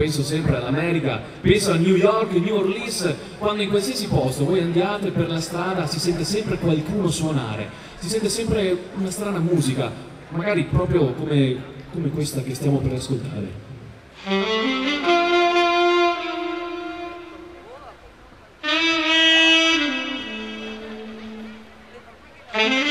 Penso sempre all'America, penso a New York, New Orleans, quando in qualsiasi posto voi andiate per la strada si sente sempre qualcuno suonare, si sente sempre una strana musica, magari proprio come, come questa che stiamo per ascoltare. Thank you.